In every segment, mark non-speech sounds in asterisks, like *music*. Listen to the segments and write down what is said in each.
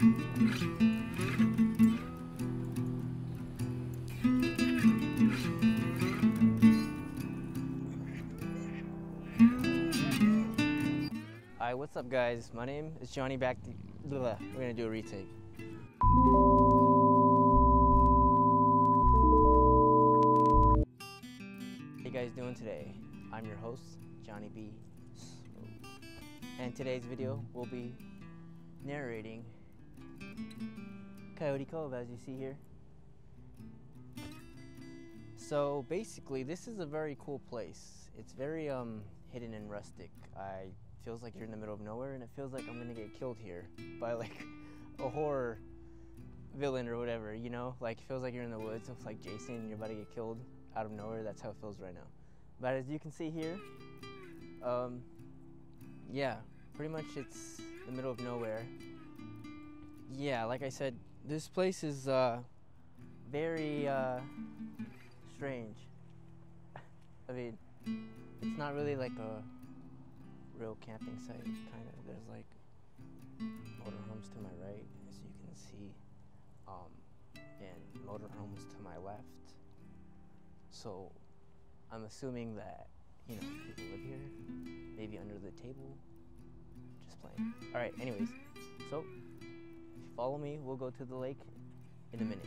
Hi, what's up guys? My name is Johnny Back. We're gonna do a retake. How you guys doing today? I'm your host, Johnny B. And today's video will be narrating Coyote Cove, as you see here. So basically, this is a very cool place. It's very um, hidden and rustic. I feels like you're in the middle of nowhere, and it feels like I'm gonna get killed here *laughs* by like a horror villain or whatever. You know, like it feels like you're in the woods. It's like Jason, and you're about to get killed out of nowhere. That's how it feels right now. But as you can see here, um, yeah, pretty much it's the middle of nowhere. Yeah, like I said, this place is uh, very uh, strange. *laughs* I mean, it's not really like a real camping site, kind of. There's like motorhomes to my right, as you can see, um, and motorhomes to my left. So I'm assuming that, you know, people live here, maybe under the table. Just playing. All right, anyways, so follow me, we'll go to the lake in a minute.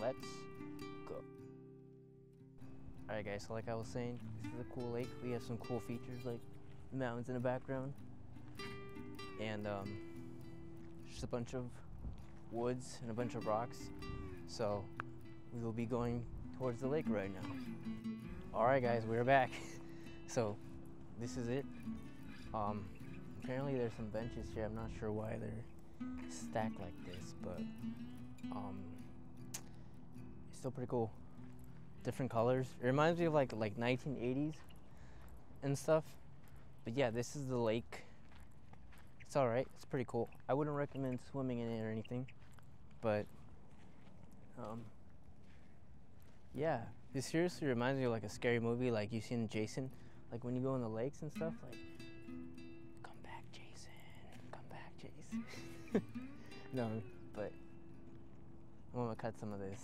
Let's go. All right, guys, so like I was saying, this is a cool lake. We have some cool features like the mountains in the background and um, just a bunch of woods and a bunch of rocks. So we will be going towards the lake right now. All right, guys, we're back. *laughs* so this is it. Um, apparently there's some benches here. I'm not sure why they're stacked like this, but um, it's still pretty cool. Different colors. It reminds me of like like 1980s and stuff. But yeah, this is the lake. It's all right. It's pretty cool. I wouldn't recommend swimming in it or anything, but um, yeah, this seriously reminds me of like a scary movie, like you seen Jason, like when you go in the lakes and stuff. Like, come back, Jason. Come back, Jason. *laughs* no, but I'm gonna cut some of this.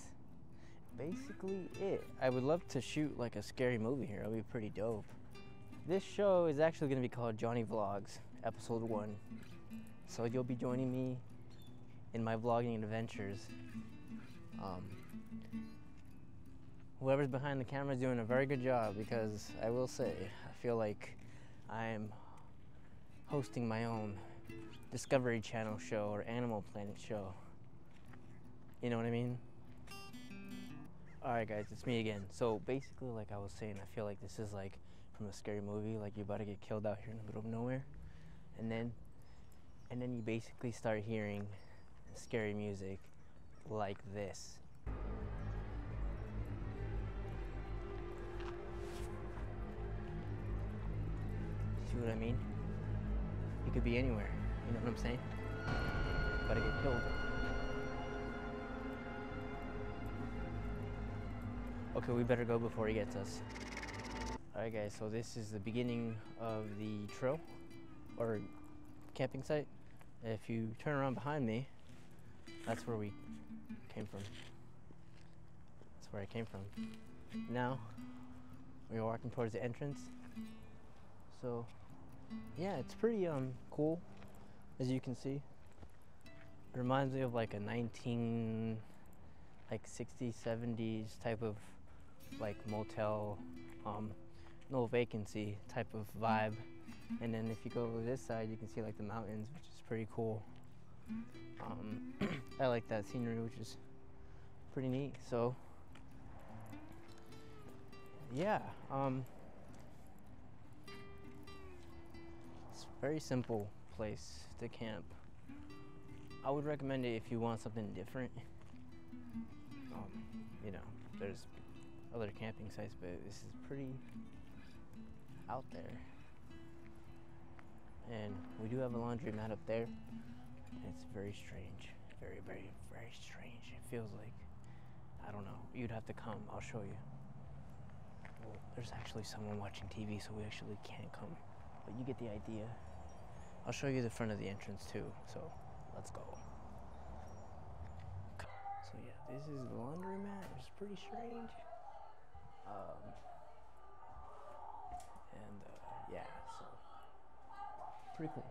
Basically, it. I would love to shoot like a scary movie here. It'll be pretty dope. This show is actually to be called Johnny Vlogs, Episode 1. So you'll be joining me in my vlogging adventures. Um, whoever's behind the camera is doing a very good job because I will say, I feel like I am hosting my own Discovery Channel show or Animal Planet show. You know what I mean? Alright, guys, it's me again. So basically, like I was saying, I feel like this is like from a scary movie, like you're about to get killed out here in the middle of nowhere, and then, and then you basically start hearing scary music like this. See what I mean? You could be anywhere. You know what I'm saying? To get killed. Okay, we better go before he gets us. Alright guys, so this is the beginning of the trail or camping site. If you turn around behind me, that's where we came from. That's where I came from. Now, we're walking towards the entrance. So, yeah, it's pretty um cool, as you can see. It reminds me of like a 19, like 60s, 70s type of like motel um, no vacancy type of vibe. And then if you go to this side, you can see like the mountains, which is pretty cool. Um, *clears throat* I like that scenery, which is pretty neat. So yeah, um, it's very simple place to camp. I would recommend it if you want something different. Um, you know, there's other camping sites, but this is pretty out there. And we do have a laundry mat up there. It's very strange. Very, very, very strange. It feels like, I don't know. You'd have to come. I'll show you. Well, there's actually someone watching TV, so we actually can't come. But you get the idea. I'll show you the front of the entrance too. So let's go. So yeah, this is the laundry mat. It's pretty strange. Um, and uh, yeah, so Pretty cool.